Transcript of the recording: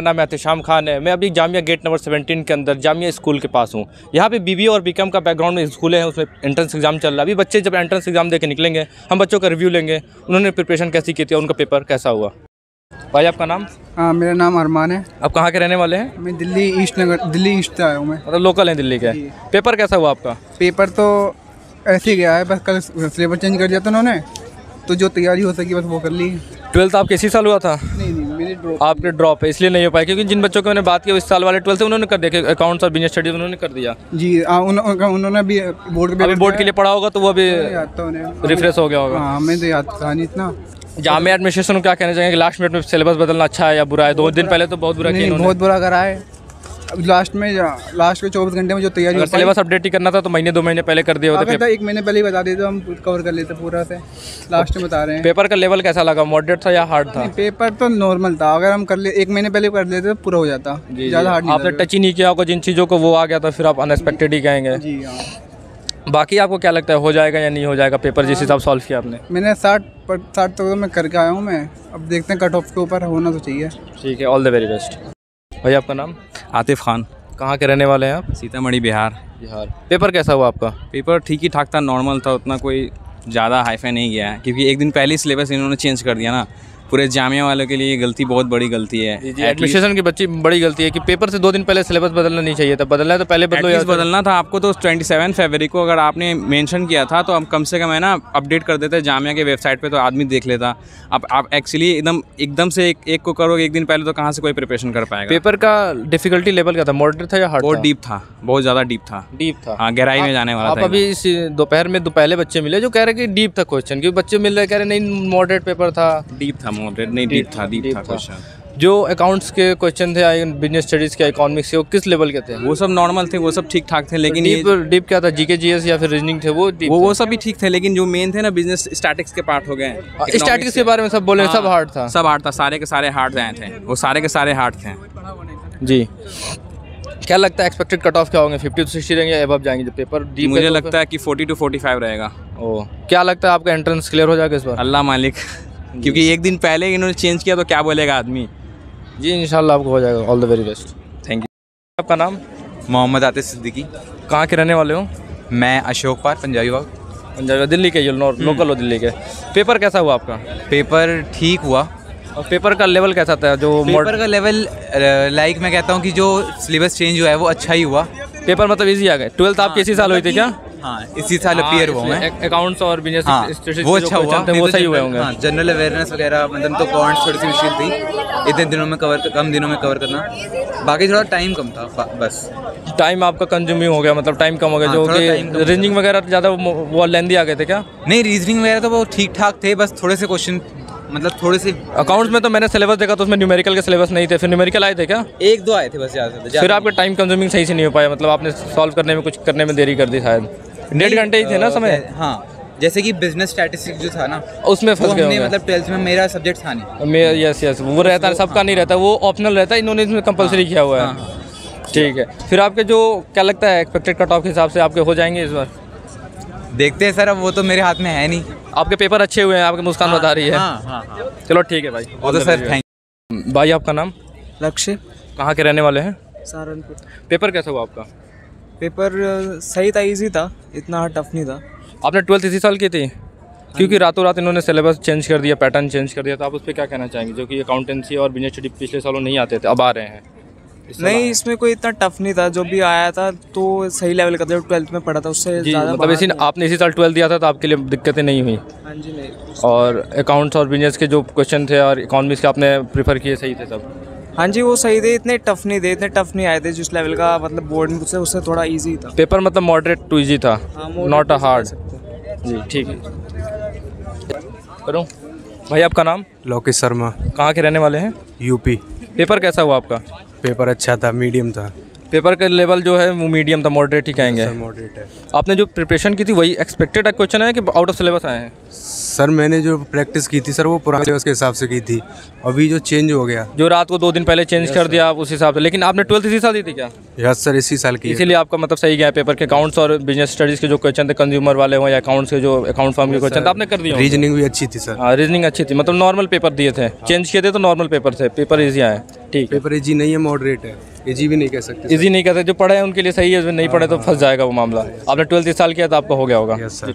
मेरा नाम एहतशाम खान है। मैं अभी जामिया गेट नंबर 17 के अंदर जामिया स्कूल के पास हूँ। यहाँ पे बीबी और बीकॉम का बैकग्राउंड में स्कूल है उसमें एंट्रेंस एग्ज़ाम चल रहा है। अभी बच्चे जब एंट्रेंस एग्ज़ाम दे के निकलेंगे हम बच्चों का रिव्यू लेंगे। उन्होंने प्रिपरेशन कैसी की थी उनका पेपर कैसा हुआ? भाई आपका नाम? हाँ मेरा नाम अरमान है। आप कहाँ के रहने वाले हैं? मैं दिल्ली ईस्ट नगर दिल्ली ईस्ट से आया हूँ मैं। मतलब लोकल हैं दिल्ली के। पेपर कैसा हुआ आपका? पेपर तो ऐसे ही गया है बस कल सिलेबस चेंज कर दिया था उन्होंने तो जो तैयारी हो सकी बस वो कर ली। ट्वेल्थ आपके इसी साल हुआ था? नहीं नहीं आपके ड्रॉप है इसलिए नहीं हो पाया क्योंकि जिन बच्चों की मैंने बात की इस साल वाले ट्वेल्थ से उन्होंने कर दिया अकाउंट्स और बिज़नेस स्टडीज़ उन्होंने कर दिया। जी उन, उन, उन्होंने भी बोर्ड के अभी बोर्ड के लिए पढ़ा होगा तो वो अभी रिफ्रेश हो गया होगा। हाँ हमें तो याद था नहीं इतना। जामे एडमिनिस्ट्रेशन को क्या कहना चाहेंगे? लास्ट मिनट में सिलेबस बदलना अच्छा है या बुरा है? दो दिन पहले तो बहुत बुरा किया बहुत बुरा करा है। लास्ट में लास्ट के चौबीस घंटे में जो तैयारी सिलेबस अपडेट ही करना था तो महीने दो महीने पहले कर दिया होते तो एक महीने पहले ही बता देते तो हम कवर कर लेते पूरा से। लास्ट में बता रहे हैं। पेपर का लेवल कैसा लगा? मॉडरेट था या हार्ड था? पेपर तो नॉर्मल था। अगर हम कर ले एक महीने पहले कर लेते तो पूरा हो जाता। ज़्यादा हार्ड आपने टच ही नहीं किया होगा जिन चीज़ों को वो आ गया था फिर आप अनएक्सपेक्टेड ही कहेंगे। जी हाँ। बाकी आपको क्या लगता है हो जाएगा या नहीं हो जाएगा पेपर जिस हिसाब सॉल्व किया आपने? मैंने साठ साठ तक तो मैं करके आया हूँ मैं। अब देखते हैं कट ऑफ़ के ऊपर होना तो चाहिए। ठीक है ऑल द वेरी बेस्ट भाई आपका नाम? आतिफ खान। कहाँ के रहने वाले हैं आप? सीतामढ़ी बिहार। बिहार। पेपर कैसा हुआ आपका? पेपर ठीक ही ठाक था नॉर्मल था उतना कोई ज़्यादा हाईफाई नहीं गया है क्योंकि एक दिन पहले ही सिलेबस इन्होंने चेंज कर दिया ना। पूरे जामिया वालों के लिए ये गलती बहुत बड़ी गलती है। एडमिनिस्ट्रेशन की बच्ची बड़ी गलती है कि पेपर से दो दिन पहले सिलेबस बदलना नहीं चाहिए था। बदलना है तो पहले बदलो या बदलना था। आपको तो 27 फरवरी को अगर आपने मेंशन किया था तो हम कम से कम है ना अपडेट कर देते जामिया के वेबसाइट पर तो आदमी देख लेता। अब आप एक्चुअली एकदम एकदम से एक, एक को करोगे एक दिन पहले तो कहाँ से कोई प्रिपरेशन कर पाएगा? पेपर का डिफिकल्टी लेवल क्या था? मॉडरेट था या हार्ड बहुत डीप था। बहुत ज़्यादा डीप था। डीप था। हाँ गहराई में जाने वाला आप अभी इस दोपहर में दो पहले बच्चे मिले जो कह रहे कि डीप था क्वेश्चन क्योंकि बच्चे मिल रहे कह रहे नहीं मॉडरेट पेपर था। डीप था मॉडरेट नहीं डीप था डीप था क्वेश्चन जो अकाउंट्स के क्वेश्चन थे बिज़नेस स्टडीज़ के इकोनॉमिक्स के वो किस लेवल के थे? वो सब नॉर्मल थे वो सब ठीक ठाक थे लेकिन डीप डीप क्या था? जीके जीएस या फिर रीजनिंग थे वो वो वो सब भी ठीक थे लेकिन जो मेन थे ना बिज़नेस स्टैटिक्स के पार्ट हो गए। स्टैटिक्स के। बारे में सब बोले सब हार्ड था। सब हार्ड था सारे के सारे हार्ड आए थे वो सारे के सारे हार्ड थे। जी। क्या लगता है एक्सपेक्टेड कट ऑफ़ क्या होंगे? फिफ्टी टू सिक्सटी रहेंगे अब जाएँगे जब पेपर डीप मुझे लगता है कि 40 टू 45 रहेगा। ओ क्या लगता है आपका एंट्रेंस क्लियर हो जाएगा इस बार? अल्लाह मालिक। क्योंकि एक दिन पहले इन्होंने चेंज किया तो क्या बोलेगा आदमी? जी इंशाल्लाह आपको हो जाएगा। All the very best thank you आपका नाम? मोहम्मद आतिफ सिद्दीकी। कहाँ के रहने वाले हो? मैं अशोक पार पंजाबी बाग। पंजाबी दिल्ली के लोकल हो दिल्ली के। पेपर कैसा हुआ आपका? पेपर ठीक हुआ। और पेपर का लेवल कैसा था? जो पेपर का लेवल लाइक मैं कहता हूँ कि जो सिलेबस चेंज हुआ है वो अच्छा ही हुआ। पेपर मतलब इजी आ गए। ट्वेल्थ आपकी इसी साल हुई थी क्या? हाँ इसी साल अपियर हुआ मैं। अकाउंट्स और बिज़नेस हाँ वो अच्छा हुआ। वो सही हुए होंगे। हाँ जनरल अवेयरनेस वगैरह मतलब तो पॉइंट्स थोड़ी सी मुश्किल थी। इतने दिनों में कवर कम दिनों में कवर करना। बाकी थोड़ा टाइम कम था बस। टाइम आपका कंज्यूमिंग हो गया मतलब टाइम कम हो गया हाँ, जो कि हो रेंजिंग वगैरह ज़्यादा वो लेंदी आ गए थे क्या? नहीं रीजनिंग वगैरह तो वो ठीक ठाक थे बस थोड़े से क्वेश्चन मतलब थोड़े से अकाउंट्स में तो मैंने सिलेबस देखा तो उसमें न्यूमेरिकल के सिलेबस नहीं थे फिर न्यूमेरिकल आए थे क्या? एक दो आए थे बस ज़्यादा फिर आपका टाइम कंज्यूमिंग सही से नहीं हो पाया मतलब आपने सॉल्व करने में कुछ करने में देरी कर दी शायद। डेढ़ घंटे ही थे ना समय? हाँ जैसे कि बिज़नेस स्टैटिस्टिक्स जो था ना उसमें फंस गए मतलब ट्वेल्थ में मेरा सब्जेक्ट था नहीं। यस यस वो रहता है सबका नहीं रहता वो ऑप्शनल रहता है इन्होंने इसमें कंपलसरी किया हुआ हाँ, है ठीक है। फिर आपके जो क्या लगता है एक्सपेक्टेड कट ऑफ़ के हिसाब से आपके हो जाएँगे इस बार? देखते हैं सर अब वो तो मेरे हाथ में है नहीं। आपके पेपर अच्छे हुए हैं आपकी मुस्कान बता रही है। हाँ हाँ हाँ। चलो ठीक है भाई वो तो सर थैंक भाई आपका नाम? लक्ष्य। कहाँ के रहने वाले हैं? सहारनपुर। पेपर कैसा हुआ आपका? पेपर सही था इजी था इतना टफ नहीं था। आपने ट्वेल्थ इसी साल की थी? क्योंकि रातों रात इन्होंने सिलेबस चेंज कर दिया पैटर्न चेंज कर दिया तो आप उस पर क्या कहना चाहेंगे? जो कि अकाउंटेंसी और बिज़नेस स्टडी पिछले सालों नहीं आते थे अब आ रहे हैं। इस नहीं इसमें कोई इतना टफ नहीं था जो भी आया था तो सही लेवल का था ट्वेल्थ में पढ़ा था उससे ज़्यादा मतलब इसी आपने इसी साल ट्वेल्थ दिया था तो आपके लिए दिक्कतें नहीं हुई। हाँ जी नहीं। और अकाउंट्स और बिज़नेस के जो क्वेश्चन थे और इकोनॉमिक्स के आपने प्रीफर किए सही थे सब। हाँ जी वो सही थे इतने टफ नहीं थे इतने टफ नहीं आए थे जिस लेवल का मतलब बोर्ड में उससे उससे थोड़ा इजी था। पेपर मतलब मॉडरेट टू इजी था नॉट अ हार्ड जी ठीक है। करूँ? भाई आपका नाम? लोकेश शर्मा। कहाँ के रहने वाले हैं? यूपी पेपर कैसा हुआ आपका? पेपर अच्छा था मीडियम था। पेपर का लेवल जो है वो मीडियम था मॉडरेट ही कहेंगे। मॉडरेट है। आपने जो प्रिपरेशन की थी वही एक्सपेक्टेड क्वेश्चन है कि आउट ऑफ़ सिलेबस आए हैं? सर मैंने जो प्रैक्टिस की थी सर वो पुराने सिलेबस के हिसाब से की थी। अभी जो चेंज हो गया। जो रात को दो दिन पहले चेंज कर दिया आप उस हिसाब से। लेकिन आपने ट्वेल्थ इसी साल दी थी क्या? यस सर इसी साल की इसीलिए आपका मतलब सही गया पेपर के अकाउंट्स और बिज़नेस स्टडीज़ के जो क्वेश्चन थे कंज्यूमर वाले हो या अकाउंट्स के जो अकाउंट फॉर्म के क्वेश्चन आपने कर दिया रीजनिंग भी अच्छी थी सर हाँ रीजनिंग अच्छी थी। मतलब नॉर्मल पेपर दिए थे। चेंज किए थे तो नॉर्मल पेपर थे। पेपर ईजी आए। ठीक है। पेपर इजी नहीं है मॉडरेट है। इजी भी नहीं कह सकते इजी नहीं कहते। जो पढ़े हैं उनके लिए सही है जो नहीं पढ़े तो फंस जाएगा वो मामला। आपने ट्वेल्थ इस साल किया तो आपका हो गया होगा। सर